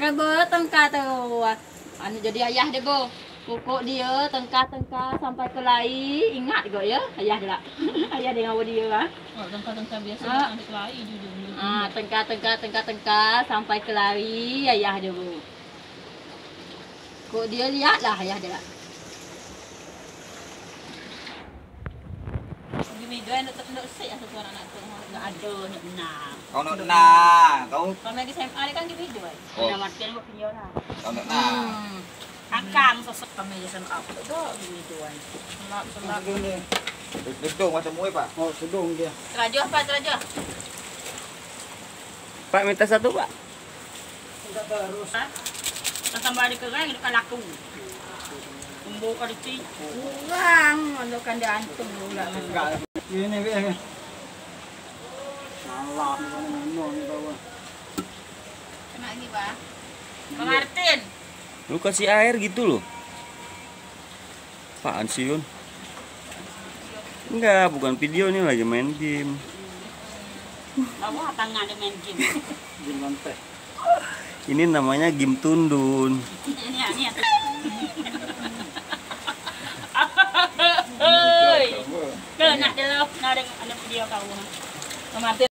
Kebo tengkar tu. Anu jadi ayah dia go. Pokok dia tengkar-tengkar sampai ke lai. Ingat go ya ayah dia lah. ayah dia ngawal dia ah. Oh, tengkar-tengkar biasa Ah. ambil kelai jujur. Ah, tengkar-tengkar tengkar-tengkar sampai ke lari ayah dia go. Kok dia lihatlah ayah dia lah. Gini dua nak nak sik atau suara anak tu. Enggak ada nak benar. Kau nak nak. Kau Kalau lagi SMA ni kan. Oh. Buat lah. kau nak nak. Hmm. Akang sosok kami SMA apa tu gini dua. Selap selap. Duduk macam muai pak. Oh, sedung dia. Terajuh apa terajuh? Pak minta satu pak. Enggak terus. Tambah ada kerang dekat laku. Tumbuh kali ti. Kurang manukan dia antum pula. Enggak. Ini ni. Malah ni mana ni bawa. Kena ini, Pak. Pak Martin. Lu kasih air gitu loh. Apaan sih Yun? Enggak, bukan video ini lagi main game. Bawa tangan dia main game. Di lantai. Ini namanya game tundun. Ini ni. Hei. Kena nak dia nak ada